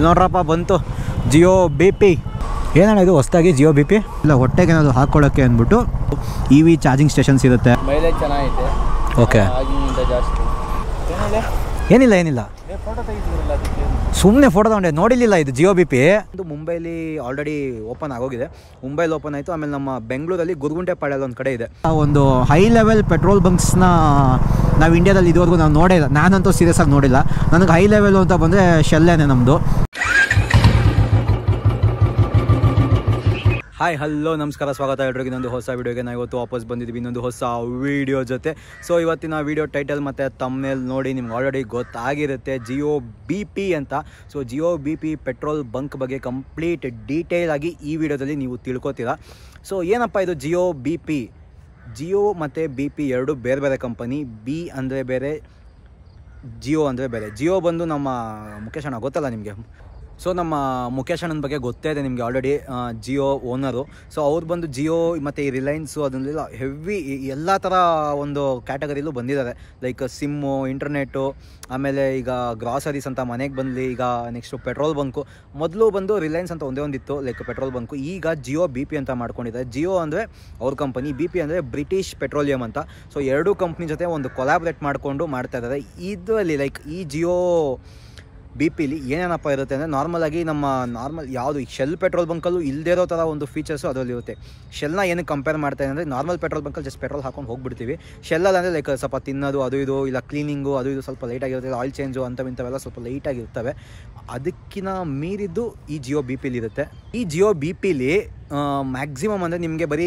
ಇಲ್ಲಿ ನೋಡ್ರಪ್ಪ ಬಂತು. ಜಿಯೋ ಬಿ ಪಿ ಏನಣ್ಣ ಇದು ಹೊಸ್ದಾಗಿ ಜಿಯೋ ಬಿ ಪಿ ಇಲ್ಲ ಹೊಟ್ಟೆಗೆ ಏನಾದ್ರು ಹಾಕ್ಕೊಳ್ಳೋಕ್ಕೆ ಅಂದ್ಬಿಟ್ಟು ಇ ವಿ ಚಾರ್ಜಿಂಗ್ ಸ್ಟೇಷನ್ಸ್ ಇರುತ್ತೆ. ಮೈಲೇಜ್ ಚೆನ್ನಾಗೈತೆ. ಓಕೆ ಏನಿಲ್ಲ ಏನಿಲ್ಲ. ಏನಿಲ್ಲ ಫೋಟೋ ತೆಗಿತಿದ್ರಲ್ಲ ಸುಮ್ಮನೆ ಫೋಟೋ ತಗೊಂಡೆ ನೋಡಿಲಿಲ್ಲ ಇದು ಜಿಯೋ ಬಿ ಪಿ ಇದು ಮುಂಬೈಲಿ ಆಲ್ರೆಡಿ ಓಪನ್ ಆಗೋಗಿದೆ. ಮುಂಬೈಲಿ ಓಪನ್ ಆಯಿತು ಆಮೇಲೆ ನಮ್ಮ ಬೆಂಗಳೂರಲ್ಲಿ ಗುರುಗುಂಟೆ ಪಾಳ್ಯದ ಒಂದು ಕಡೆ ಇದೆ. ಒಂದು ಹೈ ಲೆವೆಲ್ ಪೆಟ್ರೋಲ್ ಬಂಕ್ಸ್ನ ನಾವು ಇಂಡಿಯಾದಲ್ಲಿ ಇದುವರೆಗೂ ನಾವು ನೋಡೇ ಇಲ್ಲ. ನಾನಂತೂ ಸೀರಿಯಸ್ ಆಗಿ ನೋಡಿಲ್ಲ. ನನಗೆ ಹೈ ಲೆವೆಲ್ ಅಂತ ಬಂದರೆ ಶೆಲ್ಲೇನೆ ನಮ್ಮದು ಹಾಯ್ ಹಲೋ ನಮಸ್ಕಾರ, ಸ್ವಾಗತ ಹೇಳಿ ಇನ್ನೊಂದು ಹೊಸ ವೀಡಿಯೋಗೆ ನಾವು ಇವತ್ತು ವಾಪಸ್ ಬಂದಿದ್ದೀವಿ. ಇನ್ನೊಂದು ಹೊಸ ವೀಡಿಯೋ ಜೊತೆ. ಸೊ ಇವತ್ತಿನ ವೀಡಿಯೋ ಟೈಟಲ್ ಮತ್ತು ತಮ್ಮೇಲೆ ನೋಡಿ ನಿಮ್ಗೆ ಆಲ್ರೆಡಿ ಗೊತ್ತಾಗಿರುತ್ತೆ. ಜಿಯೋ ಬಿ ಪಿ ಅಂತ. So Jio B P petrol bunk ಬಗ್ಗೆ ಕಂಪ್ಲೀಟ್ ಡೀಟೇಲ್ ಆಗಿ ಈ ವಿಡಿಯೋದಲ್ಲಿ ನೀವು ತಿಳ್ಕೊತೀರಾ. ಸೊ ಏನಪ್ಪ ಇದು ಜಿಯೋ ಬಿ ಪಿ ಜಿಯೋ ಮತ್ತು ಬಿ ಪಿ ಎರಡು ಬೇರೆ ಬೇರೆ ಕಂಪನಿ ಬಿ ಅಂದರೆ ಬೇರೆ ಜಿಯೋ ಅಂದರೆ ಬೇರೆ. ಜಿಯೋ ಬಂದು ನಮ್ಮ ಮುಖೇಶ್ ಅಣ್ಣ ಗೊತ್ತಲ್ಲ ನಿಮಗೆ? ಸೊ ನಮ್ಮ ಮುಖೇಶ್ ಅಣ್ಣನ ಬಗ್ಗೆ ಗೊತ್ತೇ ಇದೆ ನಿಮಗೆ ಆಲ್ರೆಡಿ ಜಿಯೋ ಓನರು ಸೊ ಅವ್ರು ಬಂದು ಜಿಯೋ ಮತ್ತು ಈ ರಿಲಯನ್ಸು ಅದನ್ನೆಲ್ಲ ಹೆವಿ ಎಲ್ಲ ಥರ ಒಂದು ಕ್ಯಾಟಗರಿಲೂ ಬಂದಿದ್ದಾರೆ ಲೈಕ್ ಸಿಮ್ಮು ಇಂಟರ್ನೆಟ್ಟು ಆಮೇಲೆ ಈಗ ಗ್ರಾಸರೀಸ್ ಅಂತ ಮನೆಗೆ ಬಂದಲಿ, ಈಗ ನೆಕ್ಸ್ಟು ಪೆಟ್ರೋಲ್ ಬಂಕು ಮೊದಲು ಬಂದು ರಿಲಯನ್ಸ್ ಅಂತ ಒಂದೇ ಒಂದಿತ್ತು ಲೈಕ್ ಪೆಟ್ರೋಲ್ ಬಂಕು ಈಗ ಜಿಯೋ ಬಿ ಪಿ ಅಂತ ಮಾಡ್ಕೊಂಡಿದ್ದಾರೆ ಜಿಯೋ ಅಂದರೆ ಅವ್ರ ಕಂಪನಿ ಬಿ ಪಿ ಅಂದರೆ ಬ್ರಿಟಿಷ್ ಪೆಟ್ರೋಲಿಯಂ ಅಂತ. ಸೊ ಎರಡೂ ಕಂಪ್ನಿ ಜೊತೆ ಒಂದು ಕೊಲಾಬ್ರೇಟ್ ಮಾಡಿಕೊಂಡು ಮಾಡ್ತಾ ಇದ್ದಾರೆ ಇದರಲ್ಲಿ ಲೈಕ್ ಈ ಜಿಯೋ ಬಿ ಪಿಲಿ ಏನೇನಪ್ಪ ಇರುತ್ತೆ ಅಂದರೆ ನಾರ್ಮಲಾಗಿ ನಮ್ಮ ನಾರ್ಮಲ್ ಯಾವುದು ಈ ಶೆಲ್ ಪೆಟ್ರೋಲ್ ಬಂಕಲ್ಲೂ ಇಲ್ಲದೇ ಇರೋ ಥರ ಒಂದು ಫೀಚರ್ಸು ಅದರಲ್ಲಿ ಇರುತ್ತೆ. ಶೆಲ್ನ ಏನಕ್ಕೆ ಕಂಪೇರ್ ಮಾಡ್ತಾ ಅಂದರೆ ನಾರ್ಮಲ್ ಪೆಟ್ರೋಲ್ ಬಂಕಲ್ಲಿ ಜಸ್ಟ್ ಪೆಟ್ರೋಲ್ ಹಾಕೊಂಡು ಹೋಗ್ಬಿಡ್ತೀವಿ. ಶೆಲ್ಲಲ್ಲಿ ಅಂದರೆ ಲೈಕ್ ಸ್ವಲ್ಪ ತಿನ್ನೋದು, ಅದು ಇದು, ಇಲ್ಲ ಕ್ಲೀನಿಂಗು ಅದು ಇದು ಸ್ವಲ್ಪ ಲೈಟಾಗಿರುತ್ತೆ ಆಯಿಲ್ ಚೇಂಜು ಇಂಥವೆಲ್ಲ ಸ್ವಲ್ಪ ಲೈಟಾಗಿರ್ತವೆ ಅದಕ್ಕಿಂತ ಮೀರಿದ್ದು ಈ ಜಿಯೋ ಬಿ ಪಿಲಿ ಇರುತ್ತೆ. ಈ ಜಿಯೋ ಬಿ ಪಿಲಿ ಮ್ಯಾಕ್ಸಿಮಮ್ ಅಂದರೆ ನಿಮಗೆ ಬರೀ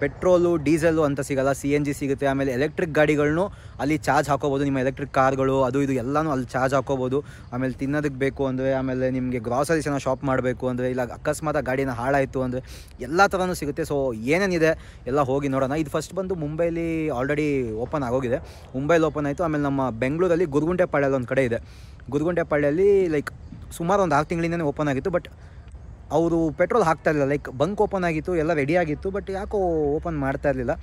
ಪೆಟ್ರೋಲು, ಡೀಸೆಲು ಅಂತ ಸಿಗಲ್ಲ. ಸಿ ಎನ್ ಜಿ ಸಿಗುತ್ತೆ. ಆಮೇಲೆ ಎಲೆಕ್ಟ್ರಿಕ್ ಗಾಡಿಗಳನ್ನೂ ಅಲ್ಲಿ ಚಾರ್ಜ್ ಹಾಕೋಬೋದು. ನಿಮ್ಮ ಎಲೆಕ್ಟ್ರಿಕ್ ಕಾರ್ಗಳು, ಅದು ಇದು ಎಲ್ಲನೂ ಅಲ್ಲಿ ಚಾರ್ಜ್ ಹಾಕೋಬೋದು. ಆಮೇಲೆ ತಿನ್ನೋದಕ್ಕೆ ಬೇಕು ಅಂದರೆ, ಆಮೇಲೆ ನಿಮಗೆ ಗ್ರಾಸರೀಸ್ ಏನೋ ಶಾಪ್ ಮಾಡಬೇಕು ಅಂದರೆ, ಇಲ್ಲ ಅಕಸ್ಮಾತ್ ಗಾಡಿನ ಹಾಳಾಯಿತು ಅಂದರೆ ಎಲ್ಲ ಥರನೂ ಸಿಗುತ್ತೆ. ಸೊ ಏನೇನಿದೆ ಎಲ್ಲ ಹೋಗಿ ನೋಡೋಣ. ಇದು ಫಸ್ಟ್ ಬಂದು ಮುಂಬೈಲಿ ಆಲ್ರೆಡಿ ಓಪನ್ ಆಗೋಗಿದೆ. ಮುಂಬೈಲಿ ಓಪನ್ ಆಯಿತು. ಆಮೇಲೆ ನಮ್ಮ ಬೆಂಗಳೂರಲ್ಲಿ ಗುರುಗುಂಟೆಪಾಳ್ಯಲ್ಲಿ ಒಂದು ಕಡೆ ಇದೆ. ಗುರುಗುಂಟೆಪಾಳ್ಯಲ್ಲಿ ಲೈಕ್ ಸುಮಾರು ಒಂದು ಆರು ತಿಂಗಳಿಂದನೇ ಓಪನ್ ಆಗಿತ್ತು. ಬಟ್ ಅವರು ಪೆಟ್ರೋಲ್ ಹಾಕ್ತಾ ಇರಲಿಲ್ಲ. ಲೈಕ್ ಬಂಕ್ ಓಪನ್ ಆಗಿತ್ತು, ಎಲ್ಲ ರೆಡಿ ಆಗಿತ್ತು ಬಟ್ ಯಾಕೋ ಓಪನ್ ಮಾಡ್ತಾ ಇರಲಿಲ್ಲ.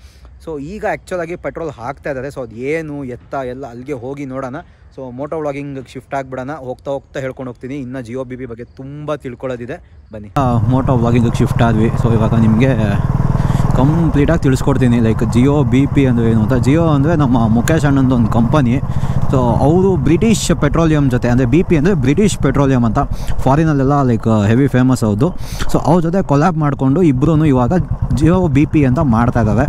ಸೊ ಈಗ ಆ್ಯಕ್ಚುಲಾಗಿ ಪೆಟ್ರೋಲ್ ಹಾಕ್ತಾ ಇದ್ದಾರೆ. ಸೊ ಅದು ಏನು ಎತ್ತ ಎಲ್ಲ ಅಲ್ಲಿಗೆ ಹೋಗಿ ನೋಡೋಣ. ಸೊ ಮೋಟೋ ವ್ಲಾಗಿಂಗ್ ಶಿಫ್ಟ್ ಆಗಿಬಿಡೋಣ. ಹೋಗ್ತಾ ಹೋಗ್ತಾ ಹೇಳ್ಕೊಂಡು ಹೋಗ್ತೀನಿ. ಇನ್ನು ಜಿಯೋ ಬಿ ಬಿ ಬಗ್ಗೆ ತುಂಬ ತಿಳ್ಕೊಳ್ಳೋದಿದೆ. ಬನ್ನಿ. ಮೋಟೋ ವ್ಲಾಗಿಂಗ್ ಶಿಫ್ಟ್ ಆದ್ವಿ. ಸೊ ಇವಾಗ ನಿಮಗೆ ಕಂಪ್ಲೀಟಾಗಿ ತಿಳಿಸ್ಕೊಡ್ತೀನಿ. ಲೈಕ್ ಜಿಯೋ ಬಿ ಪಿ ಅಂದರೆ ಏನು ಅಂತ. ಜಿಯೋ ಅಂದರೆ ನಮ್ಮ ಮುಖೇಶ್ ಅಣ್ಣಂದು ಒಂದು ಕಂಪನಿ ಸೊ ಅವರು ಬ್ರಿಟಿಷ್ ಪೆಟ್ರೋಲಿಯಂ ಜೊತೆ, ಅಂದರೆ ಬಿ ಪಿ ಅಂದರೆ ಬ್ರಿಟಿಷ್ ಪೆಟ್ರೋಲಿಯಂ ಅಂತ. ಫಾರಿನಲ್ಲೆಲ್ಲ ಲೈಕ್ ಹೆವಿ ಫೇಮಸ್ ಹೌದು ಸೊ ಅವ್ರ ಜೊತೆ ಕೊಲ್ಯಾಬ್ ಮಾಡಿಕೊಂಡು ಇಬ್ಬರೂ ಇವಾಗ ಜಿಯೋ ಬಿ ಪಿ ಅಂತ ಮಾಡ್ತಾ ಇದ್ದಾವೆ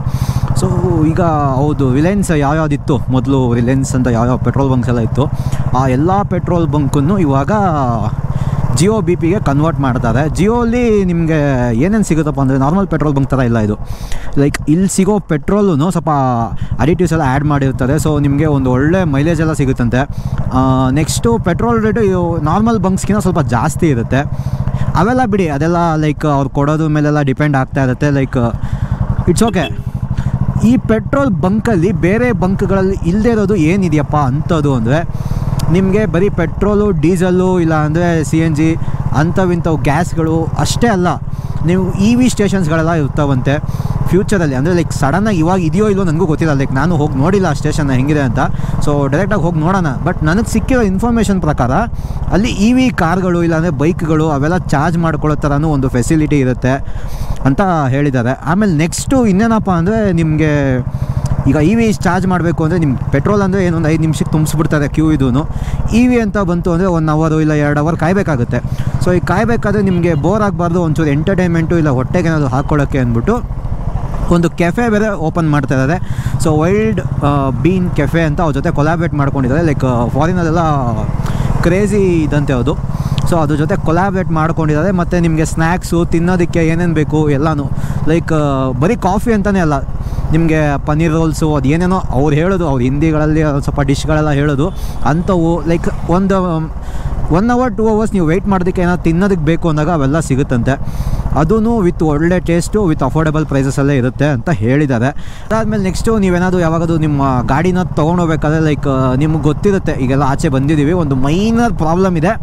ಸೊ ಈಗ ಹೌದು ರಿಲಯನ್ಸ್ ಯಾವ್ಯಾವ್ದಿತ್ತು? ಮೊದಲು ರಿಲಯನ್ಸ್ ಅಂತ ಯಾವ್ಯಾವ ಪೆಟ್ರೋಲ್ ಬಂಕ್ಸ್ ಎಲ್ಲ ಇತ್ತು? ಆ ಎಲ್ಲ ಪೆಟ್ರೋಲ್ ಬಂಕನ್ನು ಇವಾಗ ಜಿಯೋ ಬಿ ಪಿಗೆ ಕನ್ವರ್ಟ್ ಮಾಡ್ತಾರೆ. ಜಿಯೋಲಿ ನಿಮಗೆ ಏನೇನು ಸಿಗುತ್ತಪ್ಪ ಅಂದರೆ ನಾರ್ಮಲ್ ಪೆಟ್ರೋಲ್ ಬಂಕ್ ಥರ ಇಲ್ಲ ಇದು. ಲೈಕ್ ಇಲ್ಲಿ ಸಿಗೋ ಪೆಟ್ರೋಲೂ ಸ್ವಲ್ಪ ಅಡಿಟಿವ್ಸ್ ಎಲ್ಲ ಆ್ಯಡ್ ಮಾಡಿರ್ತಾರೆ ಸೊ ನಿಮಗೆ ಒಂದು ಒಳ್ಳೆ ಮೈಲೇಜ್ ಎಲ್ಲ ಸಿಗುತ್ತಂತೆ. ನೆಕ್ಸ್ಟು ಪೆಟ್ರೋಲ್ ರೇಟು ನಾರ್ಮಲ್ ಬಂಕ್ಸ್ಗಿಂತ ಸ್ವಲ್ಪ ಜಾಸ್ತಿ ಇರುತ್ತೆ. ಅವೆಲ್ಲ ಬಿಡಿ, ಅದೆಲ್ಲ ಲೈಕ್ ಅವ್ರು ಕೊಡೋದ್ರ ಮೇಲೆಲ್ಲ ಡಿಪೆಂಡ್ ಆಗ್ತಾ ಇರುತ್ತೆ. ಲೈಕ್ ಇಟ್ಸ್ ಓಕೆ ಈ ಪೆಟ್ರೋಲ್ ಬಂಕಲ್ಲಿ ಬೇರೆ ಬಂಕ್ಗಳಲ್ಲಿ ಇಲ್ಲದೇ ಇರೋದು ಏನಿದೆಯಪ್ಪ ಅಂಥದ್ದು ಅಂದರೆ ನಿಮಗೆ ಬರೀ ಪೆಟ್ರೋಲು, ಡೀಸೆಲ್ಲು ಇಲ್ಲ ಅಂದರೆ ಸಿ ಎನ್ ಜಿ ಅಂಥವಿಂಥವು ಗ್ಯಾಸ್ಗಳು ಅಷ್ಟೇ ಅಲ್ಲ, ನೀವು ಇ ವಿ ಸ್ಟೇಷನ್ಸ್ಗಳೆಲ್ಲ ಇರ್ತಾವಂತೆ ಫ್ಯೂಚರಲ್ಲಿ. ಅಂದರೆ ಲೈಕ್ ಸಡನ್ನಾಗಿ ಇವಾಗ ಇದೆಯೋ ಇಲ್ಲೋ ನನಗೂ ಗೊತ್ತಿಲ್ಲ. ಲೈಕ್ ನಾನು ಹೋಗಿ ನೋಡಿಲ್ಲ ಆ ಸ್ಟೇಷನ್ನ ಹೆಂಗಿದೆ ಅಂತ. ಸೊ ಡೈರೆಕ್ಟಾಗಿ ಹೋಗಿ ನೋಡೋಣ. ಬಟ್ ನನಗೆ ಸಿಕ್ಕಿರೋ ಇನ್ಫಾರ್ಮೇಷನ್ ಪ್ರಕಾರ ಅಲ್ಲಿ ಇ ವಿ ಕಾರ್ಗಳು, ಇಲ್ಲಾಂದರೆ ಬೈಕ್ಗಳು ಅವೆಲ್ಲ ಚಾರ್ಜ್ ಮಾಡ್ಕೊಳ್ಳೋ ಥರನೂ ಒಂದು ಫೆಸಿಲಿಟಿ ಇರುತ್ತೆ ಅಂತ ಹೇಳಿದ್ದಾರೆ. ಆಮೇಲೆ ನೆಕ್ಸ್ಟು ಇನ್ನೇನಪ್ಪ ಅಂದರೆ ನಿಮಗೆ ಈಗ ಇ ವಿ ಚಾರ್ಜ್ ಮಾಡಬೇಕು ಅಂದರೆ ನಿಮ್ಮ ಪೆಟ್ರೋಲ್ ಅಂದರೆ ಏನೊಂದು ಐದು ನಿಮಿಷಕ್ಕೆ ತುಂಬಿಸ್ಬಿಡ್ತಾರೆ ಕ್ಯೂ ಇದೂ ಇ ವಿ ಅಂತ ಬಂತು ಅಂದರೆ ಒನ್ ಅವರು ಇಲ್ಲ ಎರಡು ಅವರ್ ಕಾಯಬೇಕಾಗುತ್ತೆ. ಸೊ ಈಗ ಕಾಯಬೇಕಾದ್ರೆ ನಿಮಗೆ ಬೋರ್ ಆಗಬಾರ್ದು, ಒಂಚೂರು ಎಂಟರ್ಟೈನ್ಮೆಂಟು ಇಲ್ಲ ಹೊಟ್ಟೆಗೆ ಹಾಕ್ಕೊಳ್ಳೋಕ್ಕೆ ಅಂದ್ಬಿಟ್ಟು ಒಂದು ಕೆಫೆ ಬೇರೆ ಓಪನ್ ಮಾಡ್ತಾ ಇದ್ದಾರೆ. ಸೊ ವೈಲ್ಡ್ ಬೀನ್ ಕೆಫೆ ಅಂತ ಅವ್ರ ಜೊತೆ ಕೊಲಾಬ್ರೇಟ್ ಮಾಡ್ಕೊಂಡಿದ್ದಾರೆ. ಲೈಕ್ ಫಾರಿನಲ್ಲೆಲ್ಲ ಕ್ರೇಜಿ ಇದಂತೆ ಅದು. ಸೊ ಅದ್ರ ಜೊತೆ ಕೊಲಾಬ್ರೇಟ್ ಮಾಡ್ಕೊಂಡಿದ್ದಾರೆ. ಮತ್ತು ನಿಮಗೆ ಸ್ನ್ಯಾಕ್ಸು ತಿನ್ನೋದಕ್ಕೆ ಏನೇನು ಬೇಕು, ಎಲ್ಲನೂ. ಲೈಕ್ ಬರೀ ಕಾಫಿ ಅಂತಲೇ ಅಲ್ಲ. ನಿಮಗೆ ಪನ್ನೀರ್ ರೋಲ್ಸು ಅದು ಏನೇನೋ ಅವ್ರು ಹೇಳೋದು, ಅವ್ರು ಹಿಂದಿಗಳಲ್ಲಿ ಸ್ವಲ್ಪ ಡಿಶ್ಗಳೆಲ್ಲ ಹೇಳೋದು, ಅಂಥವು ಲೈಕ್ ಒಂದು ಒನ್ ಅವರ್ ಟೂ ಅವರ್ಸ್ ನೀವು ವೆಯ್ಟ್ ಮಾಡೋದಕ್ಕೆ ಏನೋ ತಿನ್ನೋದಕ್ಕೆ ಬೇಕು ಅಂದಾಗ ಅವೆಲ್ಲ ಸಿಗುತ್ತಂತೆ. ಅದೂ ವಿತ್ ಒಳ್ಳೆ ಟೇಸ್ಟು, ವಿತ್ ಅಫೋರ್ಡೆಬಲ್ ಪ್ರೈಸಸಲ್ಲೇ ಇರುತ್ತೆ ಅಂತ ಹೇಳಿದ್ದಾರೆ. ಅದಾದಮೇಲೆ ನೆಕ್ಸ್ಟು ನೀವೇನಾದರೂ ಯಾವಾಗದು ನಿಮ್ಮ ಗಾಡಿನ ತೊಗೊಂಡೋಗ್ಬೇಕಾದ್ರೆ ಲೈಕ್ ನಿಮ್ಗೆ ಗೊತ್ತಿರುತ್ತೆ, ಈಗೆಲ್ಲ ಆಚೆ ಬಂದಿದ್ದೀವಿ, ಒಂದು ಮೈನರ್ ಪ್ರಾಬ್ಲಮ್ ಇದೆ.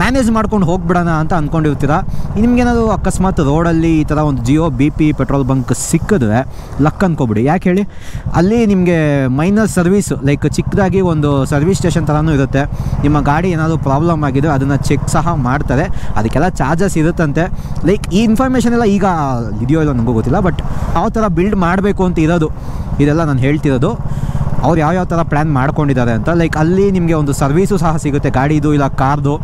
ಮ್ಯಾನೇಜ್ ಮಾಡ್ಕೊಂಡು ಹೋಗ್ಬಿಡೋಣ ಅಂತ ಅಂದ್ಕೊಂಡಿರ್ತೀರ ನಿಮ್ಗೇನಾದ್ರು ಅಕಸ್ಮಾತ್ ರೋಡಲ್ಲಿ ಈ ಥರ ಒಂದು Jio B P petrol bunk ಸಿಕ್ಕಿದ್ರೆ ಲಕ್ ಅಂದ್ಕೊಬಿಡಿ ಯಾಕೆ ಹೇಳಿ? ಅಲ್ಲಿ ನಿಮಗೆ ಮೈನರ್ ಸರ್ವಿಸ್ ಲೈಕ್ ಚಿಕ್ಕದಾಗಿ ಒಂದು ಸರ್ವಿಸ್ ಸ್ಟೇಷನ್ ಥರನೂ ಇರುತ್ತೆ. ನಿಮ್ಮ ಗಾಡಿ ಏನಾದರೂ ಪ್ರಾಬ್ಲಮ್ ಆಗಿದ್ರೆ ಅದನ್ನು ಚೆಕ್ ಸಹ ಮಾಡ್ತಾರೆ. ಅದಕ್ಕೆಲ್ಲ ಚಾರ್ಜಸ್ ಇರುತ್ತಂತೆ. ಲೈಕ್ ಈ ಇನ್ಫಾರ್ಮೇಷನ್ ಎಲ್ಲ ಈಗ ಇದೆಯೋ ಇಲ್ಲ ನನಗೂ ಗೊತ್ತಿಲ್ಲ ಬಟ್ ಯಾವ ಥರ ಬಿಲ್ಡ್ ಮಾಡಬೇಕು ಅಂತ ಇರೋದು, ಇದೆಲ್ಲ ನಾನು ಹೇಳ್ತಿರೋದು. ಅವ್ರು ಯಾವ್ಯಾವ ಥರ ಪ್ಲ್ಯಾನ್ ಮಾಡ್ಕೊಂಡಿದ್ದಾರೆ ಅಂತ ಲೈಕ್ ಅಲ್ಲಿ ನಿಮಗೆ ಒಂದು ಸರ್ವೀಸು ಸಹ ಸಿಗುತ್ತೆ, ಗಾಡಿದು ಇಲ್ಲ ಕಾರ್ದು.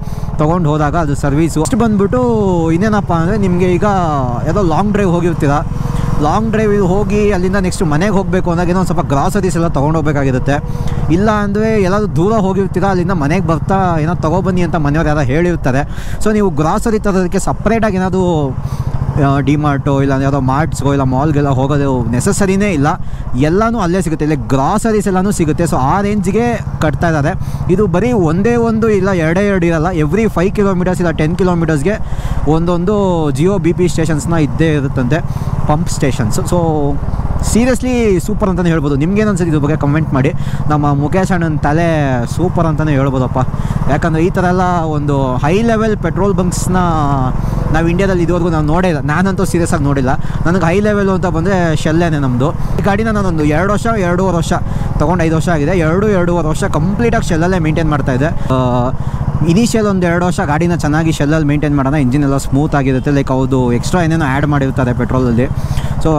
ತೊಗೊಂಡು ಹೋದಾಗ ಅದು ಸರ್ವೀಸು ಅಷ್ಟು ಬಂದುಬಿಟ್ಟು ಇನ್ನೇನಪ್ಪ ಅಂದರೆ ನಿಮಗೆ ಈಗ ಯಾವುದೋ ಲಾಂಗ್ ಡ್ರೈವ್ ಹೋಗಿರ್ತೀರ. ಲಾಂಗ್ ಡ್ರೈವ್ ಹೋಗಿ ಅಲ್ಲಿಂದ ನೆಕ್ಸ್ಟ್ ಮನೆಗೆ ಹೋಗಬೇಕು ಅಂದಾಗ ಏನೋ ಒಂದು ಸ್ವಲ್ಪ ಗ್ರಾಸರೀಸ್ ಎಲ್ಲ ತೊಗೊಂಡೋಗ್ಬೇಕಾಗಿರುತ್ತೆ. ಇಲ್ಲ ಅಂದರೆ ಎಲ್ಲಾದರೂ ದೂರ ಹೋಗಿರ್ತೀರ, ಅಲ್ಲಿಂದ ಮನೆಗೆ ಬರ್ತಾ ಏನೋ ತೊಗೊಬನ್ನಿ ಅಂತ ಮನೆಯವ್ರು ಯಾರೋ ಹೇಳಿರ್ತಾರೆ. ಸೊ ನೀವು ಗ್ರಾಸರಿ ತರೋದಕ್ಕೆ ಸಪ್ರೇಟಾಗಿ ಏನಾದರೂ ಡಿಮಾರ್ಟು ಇಲ್ಲ ಯಾವುದೋ ಮಾರ್ಟ್ಸ್ಗೋ ಇಲ್ಲ ಮಾಲ್ಗೆಲ್ಲ ಹೋಗೋದು ನೆಸಸರಿನೇ ಇಲ್ಲ. ಎಲ್ಲನೂ ಅಲ್ಲೇ ಸಿಗುತ್ತೆ. ಇಲ್ಲಿ ಗ್ರಾಸರೀಸ್ ಎಲ್ಲನೂ ಸಿಗುತ್ತೆ. ಸೊ ಆ ರೇಂಜ್ಗೆ ಕಟ್ತಾ ಇದ್ದಾರೆ. ಇದು ಬರೀ ಒಂದೇ ಒಂದು ಇಲ್ಲ, ಎರಡೇ ಎರಡು ಇರಲ್ಲ. ಎವ್ರಿ ಫೈವ್ ಕಿಲೋಮೀಟರ್ಸ್ ಇಲ್ಲ ಟೆನ್ ಕಿಲೋಮೀಟರ್ಸ್ಗೆ ಒಂದೊಂದು ಜಿಯೋ ಬಿ ಪಿ ಸ್ಟೇಷನ್ಸ್ನ ಇದ್ದೇ ಇರುತ್ತಂತೆ. Pump stations so seriously super ಅಂತಲೇ ಹೇಳ್ಬೋದು. ನಿಮ್ಗೇನು ಅನ್ಸುತ್ತೆ ಇದ್ರ ಬಗ್ಗೆ ಕಮೆಂಟ್ ಮಾಡಿ. ನಮ್ಮ ಮುಖೇಶ್ ಅಣ್ಣನ ತಲೆ ಸೂಪರ್ ಅಂತಲೇ ಹೇಳ್ಬೋದಪ್ಪ. ಯಾಕಂದರೆ ಈ ಥರ ಎಲ್ಲ ಒಂದು ಹೈ ಲೆವೆಲ್ ಪೆಟ್ರೋಲ್ ಬಂಕ್ಸ್ನ ನಾವು ಇಂಡಿಯಾದಲ್ಲಿ ಇದುವರೆಗೂ ನಾವು ನೋಡಿಲ್ಲ ನಾನಂತೂ ಸೀರಿಯಸ್ ಆಗಿ ನೋಡಿಲ್ಲ. ನನಗೆ ಹೈ ಲೆವೆಲ್ ಅಂತ ಬಂದರೆ ಶೆಲ್ಲೇನೆ ನಮ್ಮದು ಈ ಗಾಡಿನ ನಾನೊಂದು ಎರಡು ವರ್ಷ, ಎರಡೂವರೆ ವರ್ಷ ತೊಗೊಂಡು ಐದು ವರ್ಷ ಆಗಿದೆ. ಎರಡು, ಎರಡೂವರೆ ವರ್ಷ ಕಂಪ್ಲೀಟಾಗಿ ಶೆಲ್ಲಲ್ಲೇ ಮೇಂಟೈನ್ ಮಾಡ್ತಾ ಇದೆ. ಇನಿಷಿಯಲ್ ಒಂದು ಎರಡು ವರ್ಷ ಗಾಡಿನ ಚೆನ್ನಾಗಿ ಶೆಲ್ಲಲ್ಲಿ ಮೇಂಟೈನ್ ಮಾಡೋಣ. ಇಂಜಿನ್ ಎಲ್ಲ ಸ್ಮೂತ್ ಆಗಿರುತ್ತೆ. ಲೈಕ್ ಅವ್ರದ್ದು ಎಕ್ಸ್ಟ್ರಾ ಏನೇನೋ ಆ್ಯಡ್ ಮಾಡಿರ್ತಾರೆ ಪೆಟ್ರೋಲಲ್ಲಿ ಸೊ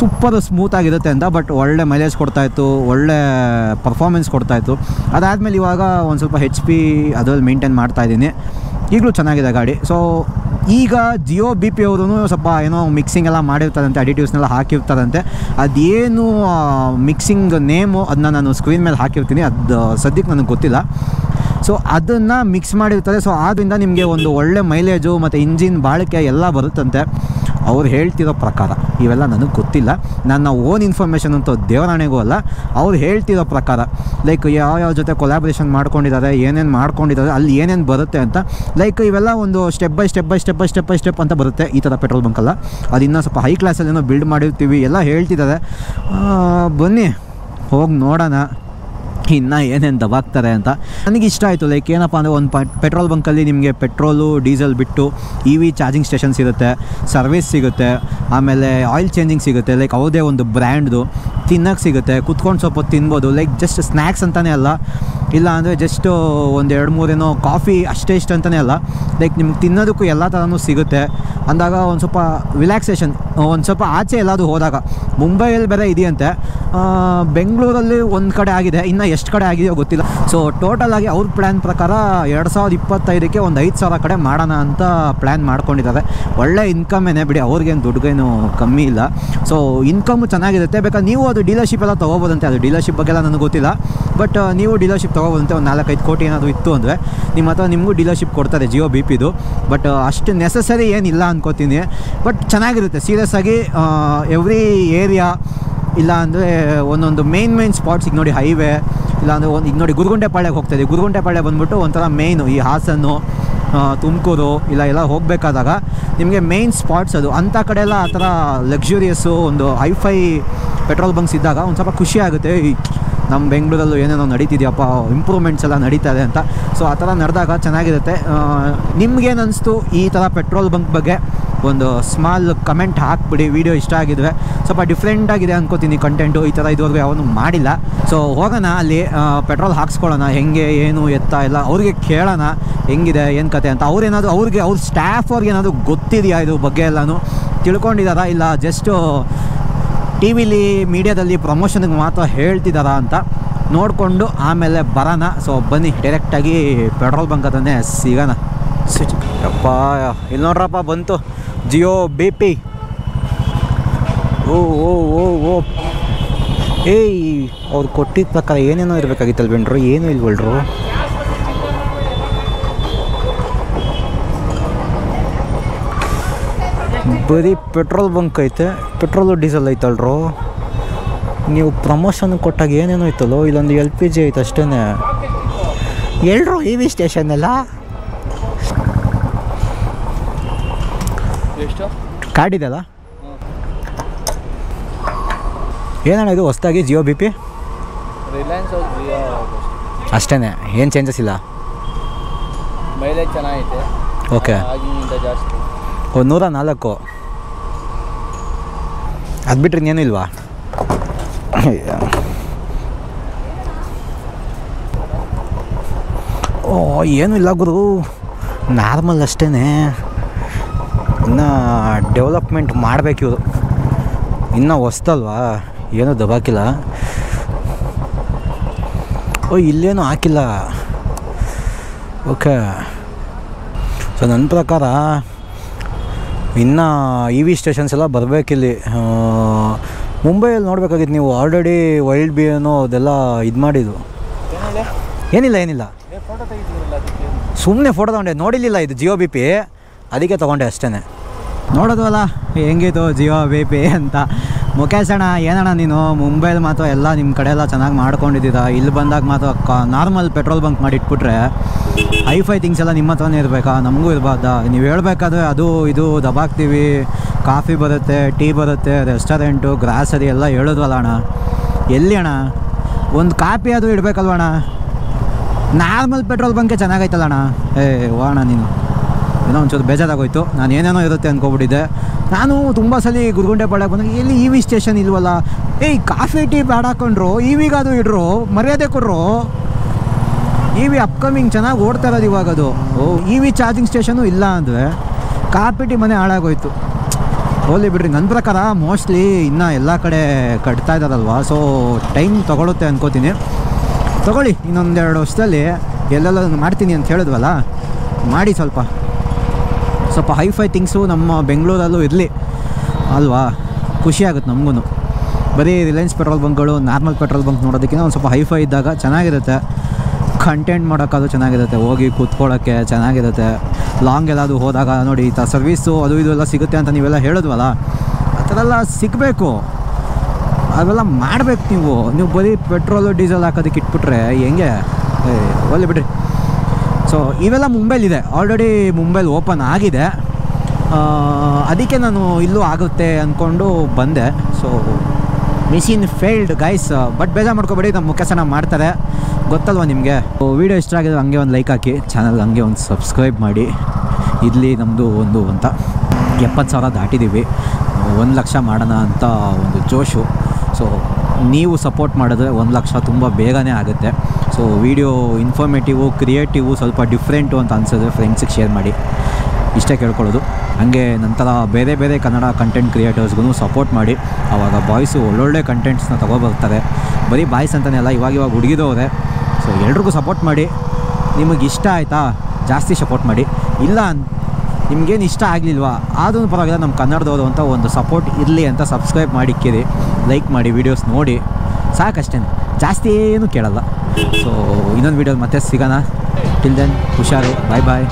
ಸೂಪರ್ ಸ್ಮೂತ್ ಆಗಿರುತ್ತೆ ಅಂತ, ಬಟ್ ಒಳ್ಳೆ ಮೈಲೇಜ್ ಕೊಡ್ತಾಯಿತ್ತು ಒಳ್ಳೆ ಪರ್ಫಾರ್ಮೆನ್ಸ್ ಕೊಡ್ತಾಯಿತ್ತು ಅದಾದಮೇಲೆ ಇವಾಗ ಒಂದು ಸ್ವಲ್ಪ ಹೆಚ್ ಪಿ ಅದರಲ್ಲಿ ಮೇಂಟೈನ್ ಮಾಡ್ತಾ ಇದ್ದೀನಿ. ಈಗಲೂ ಚೆನ್ನಾಗಿದೆ ಗಾಡಿ. ಸೊ ಈಗ ಜಿಯೋ ಬಿ ಪಿ ಅವರು ಸ್ವಲ್ಪ ಏನೋ ಮಿಕ್ಸಿಂಗ್ ಎಲ್ಲ ಮಾಡಿರ್ತಾರಂತೆ ಅಡಿಟಿವ್ಸ್ನೆಲ್ಲ ಹಾಕಿರ್ತಾರಂತೆ. ಅದೇನು ಮಿಕ್ಸಿಂಗ್ ನೇಮು ಅದನ್ನ ನಾನು ಸ್ಕ್ರೀನ್ ಮೇಲೆ ಹಾಕಿರ್ತೀನಿ. ಅದು, ಸದ್ಯಕ್ಕೆ ನನಗೆ ಗೊತ್ತಿಲ್ಲ. ಸೊ ಅದನ್ನು ಮಿಕ್ಸ್ ಮಾಡಿರ್ತಾರೆ ಸೊ ಆದ್ದರಿಂದ ನಿಮಗೆ ಒಂದು ಒಳ್ಳೆ ಮೈಲೇಜು ಮತ್ತು ಇಂಜಿನ್ ಬಾಳಿಕೆ ಎಲ್ಲ ಬರುತ್ತಂತೆ. ಅವ್ರು ಹೇಳ್ತಿರೋ ಪ್ರಕಾರ, ಇವೆಲ್ಲ ನನಗೆ ಗೊತ್ತಿಲ್ಲ. ನನ್ನ ಓನ್ ಇನ್ಫಾರ್ಮೇಷನ್ ಅಂತ ದೇವರಾಣೆಗೂ ಅಲ್ಲ. ಅವ್ರು ಹೇಳ್ತಿರೋ ಪ್ರಕಾರ ಲೈಕ್ ಯಾವ ಜೊತೆ ಕೊಲಾಬ್ರೇಷನ್ ಮಾಡ್ಕೊಂಡಿದ್ದಾರೆ, ಏನೇನು ಮಾಡ್ಕೊಂಡಿದ್ದಾರೆ, ಅಲ್ಲಿ ಏನೇನು ಬರುತ್ತೆ ಅಂತ ಲೈಕ್ ಇವೆಲ್ಲ ಒಂದು step by step by step by step by step ಅಂತ ಬರುತ್ತೆ ಈ ಥರ ಪೆಟ್ರೋಲ್ ಬಂಕಲ್ಲ ಅದು ಇನ್ನೂ ಸ್ವಲ್ಪ ಹೈ ಕ್ಲಾಸಲ್ಲೇನೋ ಬಿಲ್ಡ್ ಮಾಡಿರ್ತೀವಿ, ಎಲ್ಲ ಹೇಳ್ತಿದ್ದಾರೆ. ಬನ್ನಿ, ಹೋಗಿ ನೋಡೋಣ. ಇನ್ನು ಏನೇನು ದಬಾಕ್ತಾರೆ ಅಂತ. ನನಗೆ ಇಷ್ಟ ಆಯಿತು ಲೈಕ್ ಏನಪ್ಪ ಅಂದರೆ ಒಂದು ಪೆಟ್ರೋಲ್ ಬಂಕಲ್ಲಿ ನಿಮಗೆ ಪೆಟ್ರೋಲು, ಡೀಸೆಲ್ ಬಿಟ್ಟು ಇ ವಿ ಚಾರ್ಜಿಂಗ್ ಸ್ಟೇಷನ್ಸ್ ಇರುತ್ತೆ, ಸರ್ವಿಸ್ ಸಿಗುತ್ತೆ, ಆಮೇಲೆ ಆಯಿಲ್ ಚೇಂಜಿಂಗ್ ಸಿಗುತ್ತೆ ಲೈಕ್ ಯಾವುದೇ ಒಂದು ಬ್ರ್ಯಾಂಡ್ದು. ತಿನ್ನೋಕ್ಕೆ ಸಿಗುತ್ತೆ. ಕುತ್ಕೊಂಡು ಸ್ವಲ್ಪ ತಿನ್ಬೋದು. ಲೈಕ್ ಜಸ್ಟ್ ಸ್ನ್ಯಾಕ್ಸ್ ಅಂತಲೇ ಅಲ್ಲ. ಇಲ್ಲ ಅಂದರೆ ಜಸ್ಟ್ ಒಂದು ಎರಡು ಮೂರೇನೋ ಕಾಫಿ ಅಷ್ಟೇ ಇಷ್ಟ ಅಂತಲೇ ಅಲ್ಲ. ಲೈಕ್ ನಿಮ್ಗೆ ತಿನ್ನೋದಕ್ಕೂ ಎಲ್ಲ ಥರನೂ ಸಿಗುತ್ತೆ. ಅಂದಾಗ ಒಂದು ಸ್ವಲ್ಪ ರಿಲ್ಯಾಕ್ಸೇಷನ್ ಒಂದು ಸ್ವಲ್ಪ ಆಚೆ ಎಲ್ಲಾದರೂ ಹೋದಾಗ, ಮುಂಬೈಯಲ್ಲಿ ಬೇರೆ ಇದೆಯಂತೆ. ಬೆಂಗಳೂರಲ್ಲಿ ಒಂದು ಕಡೆ ಆಗಿದೆ. ಇನ್ನು ಎಷ್ಟು ಕಡೆ ಆಗಿದೆಯೋ ಗೊತ್ತಿಲ್ಲ. ಸೊ ಟೋಟಲ್ ಆಗಿ ಅವ್ರ ಪ್ಲ್ಯಾನ್ ಪ್ರಕಾರ ಎರಡು ಸಾವಿರದ ಇಪ್ಪತ್ತೈದಕ್ಕೆ ಒಂದು ಐದು ಸಾವಿರ ಕಡೆ ಮಾಡೋಣ ಅಂತ ಪ್ಲ್ಯಾನ್ ಮಾಡ್ಕೊಂಡಿದ್ದಾರೆ. ಒಳ್ಳೆ ಇನ್ಕಮೇನೆ ಬಿಡಿ, ಅವ್ರಿಗೇನು ದುಡ್ಡುಗೇನು ಕಮ್ಮಿ ಇಲ್ಲ. ಸೊ ಇನ್ಕಮ್ ಚೆನ್ನಾಗಿರುತ್ತೆ. ಬೇಕಾದ್ರೆ ನೀವು ಅದು ಡೀಲರ್ಶಿಪ್ ಎಲ್ಲ ತೊಗೋಬೋದಂತೆ. ಅದು ಡೀಲರ್ಶಿಪ್ ಬಗ್ಗೆ ಎಲ್ಲ ನನಗೆ ಗೊತ್ತಿಲ್ಲ. ಬಟ್ ನೀವು ಡೀಲರ್ಶಿಪ್ ತೊಗೋಬೋದಂತೆ ಒಂದು ನಾಲ್ಕೈದು ಕೋಟಿ ಏನಾದರೂ ಇತ್ತು ಅಂದರೆ ನಿಮ್ಮ ಹತ್ರ ನಿಮಗೂ ಡೀಲರ್ಶಿಪ್ ಕೊಡ್ತಾರೆ ಜಿಯೋ ಬಿ ಪಿದು ಬಟ್ ಅಷ್ಟು ನೆಸಸರಿ ಏನಿಲ್ಲ ಅನ್ಕೋತೀನಿ. ಬಟ್ ಚೆನ್ನಾಗಿರುತ್ತೆ. ಸೀರಿಯಸ್ ಆಗಿ ಎವ್ರಿ ಏರಿಯಾ ಇಲ್ಲ ಅಂದರೆ ಒಂದೊಂದು ಮೇನ್ ಸ್ಪಾಟ್ಸ್ ಈಗ ನೋಡಿ ಹೈವೇ ಇಲ್ಲ ಅಂದರೆ ಒಂದು, ಈಗ ನೋಡಿ ಗುರುಗುಂಟೆಪಾಳ್ಯಕ್ಕೆ ಹೋಗ್ತಾ ಇದ್ದೀವಿ ಗುರುಗುಂಟೆಪಾಳ್ಯ ಬಂದ್ಬಿಟ್ಟು ಒಂಥರ ಮೇಯ್ನು ಈ ಹಾಸನ್ನು ತುಮಕೂರು ಇಲ್ಲ ಎಲ್ಲ ಹೋಗಬೇಕಾದಾಗ ನಿಮಗೆ ಮೇಯ್ನ್ ಸ್ಪಾಟ್ಸ್ ಅದು. ಅಂಥ ಕಡೆ ಎಲ್ಲ ಆ ಥರ ಲಕ್ಸುರಿಯಸ್ಸು ಒಂದು ಹೈಫೈ ಪೆಟ್ರೋಲ್ ಬಂಕ್ಸ್ ಇದ್ದಾಗ ಒಂದು ಸ್ವಲ್ಪ ಖುಷಿ ಆಗುತ್ತೆ ನಮ್ಮ ಬೆಂಗಳೂರಲ್ಲೂ ಏನೇನೋ ನಡೀತಿದೆಯಪ್ಪ ಇಂಪ್ರೂವ್ಮೆಂಟ್ಸ್ ಎಲ್ಲ ನಡೀತಾ ಇದೆ ಅಂತ. ಸೊ ಆ ಥರ ನಡೆದಾಗ ಚೆನ್ನಾಗಿರುತ್ತೆ. ನಿಮ್ಗೇನು ಅನಿಸ್ತು ಈ ಥರ ಪೆಟ್ರೋಲ್ ಬಂಕ್ ಬಗ್ಗೆ? ಒಂದು ಸ್ಮಾಲ್ ಕಮೆಂಟ್ ಹಾಕ್ಬಿಡಿ, ವಿಡಿಯೋ ಇಷ್ಟ ಆಗಿದ್ವಿ ಸ್ವಲ್ಪ ಡಿಫ್ರೆಂಟಾಗಿದೆ ಅನ್ಕೋತೀನಿ ಕಂಟೆಂಟು ಈ ಥರ ಇದುವರೆಗೂ ಯಾವನು ಮಾಡಿಲ್ಲ. ಸೊ ಹೋಗೋಣ ಅಲ್ಲಿ ಪೆಟ್ರೋಲ್ ಹಾಕ್ಸ್ಕೊಳ್ಳೋಣ, ಹೆಂಗೆ, ಏನು, ಎತ್ತ ಎಲ್ಲ. ಅವ್ರಿಗೆ ಕೇಳೋಣ, ಹೆಂಗಿದೆ, ಏನು ಕತೆ ಅಂತ. ಅವ್ರೇನಾದ್ರು ಅವ್ರಿಗೆ, ಅವ್ರ ಸ್ಟಾಫ್ ಅವ್ರಿಗೆ ಏನಾದರೂ ಗೊತ್ತಿದೆಯಾ ಇದು ಬಗ್ಗೆ ಎಲ್ಲನೂ? ತಿಳ್ಕೊಂಡಿದ್ದಾರಾ ಇಲ್ಲ ಜಸ್ಟು ಟಿ ವಿಲಿ ಮೀಡಿಯಾದಲ್ಲಿ ಪ್ರಮೋಷನ್ಗೆ ಮಾತ್ರ ಹೇಳ್ತಿದ್ದಾರ ಅಂತ ನೋಡಿಕೊಂಡು ಆಮೇಲೆ ಬರೋಣ ಸೊ ಬನ್ನಿ ಡೈರೆಕ್ಟಾಗಿ ಪೆಟ್ರೋಲ್ ಬಂಕ್ ಅದನ್ನೇ ಸಿಗೋಣ. ಸ್ವಿಚ್ ಅಪ್ಪ ಇಲ್ಲಿ ನೋಡ್ರಪ್ಪ, ಬಂತು. ಜಿಯೋ ಬಿ ಪಿ ಓ ಓ ಓ ಓ. ಏಯ್, ಅವ್ರು ಕೊಟ್ಟಿದ್ದ ಪ್ರಕಾರ ಏನೇನೋ ಇರಬೇಕಾಗಿತ್ತಲ್ಲ ಏನು ಏನೂ ಇಲ್ವಲ್ರು? ಬರೀ ಪೆಟ್ರೋಲ್ ಬಂಕ್ ಐತೆ ಪೆಟ್ರೋಲು ಡೀಸೆಲ್ ಐತಲ್ರೋ? ನೀವು ಪ್ರಮೋಷನ್ ಕೊಟ್ಟಾಗ ಏನೇನೋ ಐತಲ್ಲೋ? ಇಲ್ಲೊಂದು ಎಲ್ ಪಿ ಜಿ ಐತೆ ಅಷ್ಟೇ ಎಲ್ರು ಇ ವಿ ಸ್ಟೇಷನ್ ಎಲ್ಲ ಕಾಡಿದೆಲ್ಲ ಏನಣ್ಣ ಇದು ಹೊಸ್ದಾಗಿ ಜಿಯೋ ಬಿ ಪಿ ಅಷ್ಟೇ. ಏನು ಚೇಂಜಸ್ ಇಲ್ಲ? ಮೈಲೇಜ್ ಚೆನ್ನಾಗೈತೆ. ಓಕೆ ಒಂದು ನೂರ ನಾಲ್ಕು. ಅದು ಬಿಟ್ಟರೆ ಇನ್ನೇನು ಇಲ್ವಾ? ಓ, ಏನೂ ಇಲ್ಲ ಗುರು. ನಾರ್ಮಲ್ ಅಷ್ಟೇ ಇನ್ನು ಡೆವಲಪ್ಮೆಂಟ್ ಮಾಡಬೇಕು ಇವರು. ಇನ್ನೂ ಹೊಸ್ತಲ್ವಾ ಏನೂ ದಬಾಕಿಲ್ಲ. ಓ, ಇಲ್ಲೇನೂ ಹಾಕಿಲ್ಲ. ಓಕೆ ಸೊ ನನ್ನ ಪ್ರಕಾರ ಇನ್ನು ಇ ವಿ ಸ್ಟೇಷನ್ಸ್ ಎಲ್ಲ ಬರಬೇಕಿಲ್ಲಿ ಮುಂಬೈಯಲ್ಲಿ ನೋಡಬೇಕಾಗಿತ್ತು ನೀವು ಆಲ್ರೆಡಿ ವೈಲ್ಡ್ ಬಿ ಏನೋ ಅದೆಲ್ಲ ಇದು ಮಾಡಿದ್ದು. ಏನಿಲ್ಲ ಏನಿಲ್ಲ. ಸುಮ್ಮನೆ ಫೋಟೋ ತೊಗೊಂಡೆ ನೋಡಿಲಿಲ್ಲ ಇದು ಜಿಯೋ ಬಿ ಪಿ ಅದಕ್ಕೆ ತೊಗೊಂಡೆ ಅಷ್ಟೇ ನೋಡೋದು ಅಲ್ಲ, ಹೆಂಗಿತ್ತು ಜಿಯೋ ಬಿ ಪಿ ಅಂತ. ಮುಖೇಶ್ ಅಣ್ಣ, ಏನಣ್ಣ ನೀನು? ಮುಂಬೈಲಿ ಮಾತ್ರ ಎಲ್ಲ ನಿಮ್ಮ ಕಡೆ ಎಲ್ಲ ಚೆನ್ನಾಗಿ ಮಾಡ್ಕೊಂಡಿದ್ದೀರ? ಇಲ್ಲಿ ಬಂದಾಗ ಮಾತ್ರ ನಾರ್ಮಲ್ ಪೆಟ್ರೋಲ್ ಬಂಕ್ ಮಾಡಿ ಇಟ್ಬಿಟ್ರೆ ಹೈಫೈ ಥಿಂಗ್ಸ್ ಎಲ್ಲ ನಿಮ್ಮ ಹತ್ರನೇ ಇರಬೇಕಾ? ನಮಗೂ ಇರಬಾರ್ದಾ? ನೀವು ಹೇಳ್ಬೇಕಾದ್ರೆ ಅದು, ಇದು ದಬಾಕ್ತೀವಿ. ಕಾಫಿ ಬರುತ್ತೆ, ಟೀ ಬರುತ್ತೆ ರೆಸ್ಟೋರೆಂಟು ಗ್ರಾಸರಿ ಎಲ್ಲ ಹೇಳಿದ್ವಲ್ಲ ಅಣ್ಣ. ಎಲ್ಲಿ ಅಣ್ಣ? ಒಂದು ಕಾಪಿ ಅದು ಇಡಬೇಕಲ್ವ ಅಣ್ಣ? ನಾರ್ಮಲ್ ಪೆಟ್ರೋಲ್ ಬಂಕೆ ಚೆನ್ನಾಗೈತಲ್ಲ ಅಣ್ಣ. ಏ ವಾಣ ನೀನು. ಏನೋ ಒಂಚೂರು ಬೇಜಾರಾಗೋಯ್ತು. ನಾನು ಏನೇನೋ ಇರುತ್ತೆ ಅಂದ್ಕೊಬಿಟ್ಟಿದ್ದೆ ನಾನು ತುಂಬ ಸಲ ಗುರುಗುಂಡೆ ಪಾಳ್ಯಕ್ಕೆ ಬಂದಾಗ, ಎಲ್ಲಿ ಇ ವಿ ಸ್ಟೇಷನ್ ಇಲ್ವಲ್ಲ? ಏಯ್, ಕಾಫಿ, ಟೀ ಬ್ಯಾಡ್ ಹಾಕೊಂಡ್ರು ಇ ಇಡ್ರು, ಮರ್ಯಾದೆ ಕೊಡ್ರು. ಇ ವಿ ಅಪ್ಕಮಿಂಗ್ ಚೆನ್ನಾಗಿ ಓಡ್ತಾ ಇರೋದು ಇವಾಗ ಅದು ಓ ಇ ವಿ ಚಾರ್ಜಿಂಗ್ ಸ್ಟೇಷನು ಇಲ್ಲ ಅಂದರೆ ಕಾಫಿ, ಟೀ ಮನೆ ಹಾಳಾಗೋಯ್ತು. ಹೋಗ್ಲಿ ಬಿಡ್ರಿ ನನ್ನ ಪ್ರಕಾರ ಮೋಸ್ಟ್ಲಿ ಇನ್ನೂ ಎಲ್ಲ ಕಡೆ ಕಟ್ತಾ ಇದ್ದಾರಲ್ವ ಸೊ ಟೈಮ್ ತೊಗೊಳುತ್ತೆ ಅನ್ಕೋತೀನಿ. ತೊಗೊಳ್ಳಿ, ಇನ್ನೊಂದೆರಡು ವರ್ಷದಲ್ಲಿ ಎಲ್ಲೆಲ್ಲ ಮಾಡ್ತೀನಿ ಅಂತ ಹೇಳಿದ್ವಲ್ಲ? ಮಾಡಿ ಸ್ವಲ್ಪ. ಸ್ವಲ್ಪ ಹೈಫೈ ಥಿಂಗ್ಸು ನಮ್ಮ ಬೆಂಗಳೂರಲ್ಲೂ ಇರಲಿ. ಅಲ್ವಾ? ಖುಷಿ ಆಗುತ್ತೆ ನಮಗೂ ಬರೀ ರಿಲಯನ್ಸ್ ಪೆಟ್ರೋಲ್ ಬಂಕ್ಗಳು ನಾರ್ಮಲ್ ಪೆಟ್ರೋಲ್ ಬಂಕ್ ನೋಡೋದಕ್ಕಿಂತ ಒಂದು ಸ್ವಲ್ಪ ಹೈಫೈ ಇದ್ದಾಗ ಚೆನ್ನಾಗಿರುತ್ತೆ. ಕಂಟೆಂಟ್ ಮಾಡೋಕ್ಕಾದ್ರೂ ಚೆನ್ನಾಗಿರುತ್ತೆ. ಹೋಗಿ ಕೂತ್ಕೊಳ್ಳೋಕ್ಕೆ ಚೆನ್ನಾಗಿರುತ್ತೆ. ಲಾಂಗ್ ಎಲ್ಲಾದರೂ ಹೋದಾಗ ನೋಡಿ, ಈ ಥರ ಸರ್ವೀಸು ಅದು ಇದು ಎಲ್ಲ ಸಿಗುತ್ತೆ ಅಂತ ನೀವೆಲ್ಲ ಹೇಳಿದ್ವಲ್ಲ? ಆ ಥರ ಎಲ್ಲ ಸಿಗಬೇಕು. ಅವೆಲ್ಲ ಮಾಡಬೇಕು ನೀವು. ನೀವು ಬರೀ ಪೆಟ್ರೋಲು ಡೀಸೆಲ್ ಹಾಕೋದಕ್ಕೆ ಇಟ್ಬಿಟ್ರೆ ಹೆಂಗೆ? ಒಳ್ಳೆ ಬಿಡ್ರಿ. ಸೊ ಇವೆಲ್ಲ ಮುಂಬೈಲಿದೆ. ಆಲ್ರೆಡಿ ಮುಂಬೈಲಿ ಓಪನ್ ಆಗಿದೆ. ಅದಕ್ಕೆ ನಾನು ಇಲ್ಲೂ ಆಗುತ್ತೆ ಅಂದ್ಕೊಂಡು ಬಂದೆ. So machine failed guys but ಬೇಜಾರು ಮಾಡ್ಕೋಬೇಡಿ ನಮ್ಮ ಮುಖೇಶನ ಮಾಡ್ತಾರೆ. ಗೊತ್ತಲ್ವ ನಿಮಗೆ? ವೀಡಿಯೋ ಇಷ್ಟ ಆಗಿದ್ರೆ ಹಂಗೆ ಒಂದು ಲೈಕ್ ಹಾಕಿ. ಚಾನಲ್ ಹಂಗೆ ಒಂದು ಸಬ್ಸ್ಕ್ರೈಬ್ ಮಾಡಿ. ಇಲ್ಲಿ ನಮ್ಮದು ಒಂದು ಅಂತ. ಎಪ್ಪತ್ತು ಸಾವಿರ ದಾಟಿದ್ದೀವಿ ಒಂದು ಲಕ್ಷ ಮಾಡೋಣ ಅಂತ ಒಂದು ಜೋಶು. ಸೊ ನೀವು ಸಪೋರ್ಟ್ ಮಾಡಿದ್ರೆ ಒಂದು ಲಕ್ಷ ತುಂಬ ಬೇಗನೆ ಆಗುತ್ತೆ. ಸೊ ವಿಡಿಯೋ ಇನ್ಫಾರ್ಮೇಟಿವು ಕ್ರಿಯೇಟಿವು ಸ್ವಲ್ಪ ಡಿಫ್ರೆಂಟು ಅಂತ ಅನ್ಸಿದ್ರೆ ಫ್ರೆಂಡ್ಸಿಗೆ ಶೇರ್ ಮಾಡಿ. ಇಷ್ಟೇ ಕೇಳ್ಕೊಳ್ಳೋದು. ಹಾಗೆ ನಂತರ ಬೇರೆ ಬೇರೆ ಕನ್ನಡ ಕಂಟೆಂಟ್ ಕ್ರಿಯೇಟರ್ಸ್ಗೂ ಸಪೋರ್ಟ್ ಮಾಡಿ. ಆವಾಗ ಬಾಯ್ಸು ಒಳ್ಳೊಳ್ಳೆ ಕಂಟೆಂಟ್ಸ್ನ ತೊಗೊಬರ್ತಾರೆ. ಬರೀ ಬಾಯ್ಸ್ ಅಂತಲೇ ಅಲ್ಲ, ಇವಾಗ ಇವಾಗ ಹುಡುಗಿದವ್ರೆ. ಸೊ ಎಲ್ರಿಗೂ ಸಪೋರ್ಟ್ ಮಾಡಿ. ನಿಮಗೆ ಇಷ್ಟ ಆಯಿತಾ? ಜಾಸ್ತಿ ಸಪೋರ್ಟ್ ಮಾಡಿ. ಇಲ್ಲ ನಿಮ್ಗೇನು ಇಷ್ಟ ಆಗಲಿಲ್ವಾ? ಆದ್ರೂ ಪರವಾಗಿಲ್ಲ ನಮ್ಮ ಕನ್ನಡದವರು ಅಂತ ಒಂದು ಸಪೋರ್ಟ್ ಇರಲಿ ಅಂತ ಸಬ್ಸ್ಕ್ರೈಬ್ ಮಾಡಿ ಕೇಳಿ ಲೈಕ್ ಮಾಡಿ ವೀಡಿಯೋಸ್ ನೋಡಿ. ಸಾಕಷ್ಟೇ ಜಾಸ್ತಿ ಏನು ಕೇಳಲ್ಲ. ಸೊ ಇನ್ನೊಂದು ವೀಡಿಯೋ ಮತ್ತೆ ಸಿಗೋಣ. ಟಿಲ್ ದೆನ್ ಹುಷಾರು. ಬಾಯ್ ಬಾಯ್